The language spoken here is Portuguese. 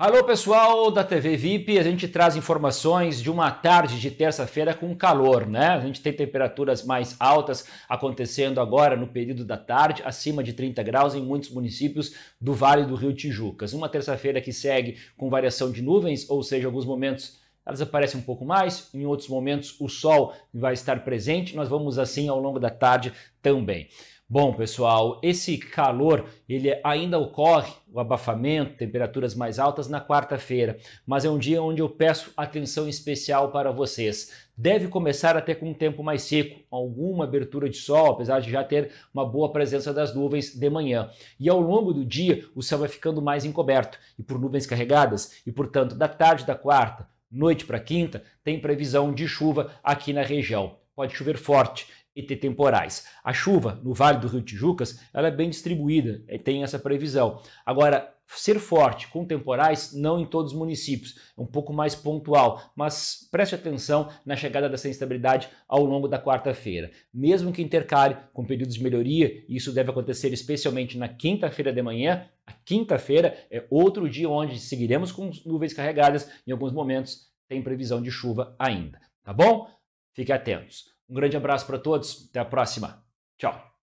Alô pessoal da TV VIP, a gente traz informações de uma tarde de terça-feira com calor, né? A gente tem temperaturas mais altas acontecendo agora no período da tarde, acima de 30 graus em muitos municípios do Vale do Rio Tijucas. Uma terça-feira que segue com variação de nuvens, ou seja, alguns momentos elas aparecem um pouco mais, em outros momentos o sol vai estar presente, nós vamos assim ao longo da tarde também. Bom, pessoal, esse calor ele ainda ocorre, o abafamento, temperaturas mais altas na quarta-feira, mas é um dia onde eu peço atenção especial para vocês. Deve começar até com um tempo mais seco, alguma abertura de sol, apesar de já ter uma boa presença das nuvens de manhã. E ao longo do dia, o céu vai ficando mais encoberto e por nuvens carregadas, e portanto, da tarde da quarta, noite para quinta, tem previsão de chuva aqui na região. Pode chover forte e ter temporais. A chuva no Vale do Rio Tijucas ela é bem distribuída, tem essa previsão. Agora, ser forte com temporais, não em todos os municípios, é um pouco mais pontual, mas preste atenção na chegada dessa instabilidade ao longo da quarta-feira. Mesmo que intercale com períodos de melhoria, e isso deve acontecer especialmente na quinta-feira de manhã, a quinta-feira é outro dia onde seguiremos com nuvens carregadas, em alguns momentos tem previsão de chuva ainda, tá bom? Fique atentos. Um grande abraço para todos, até a próxima. Tchau.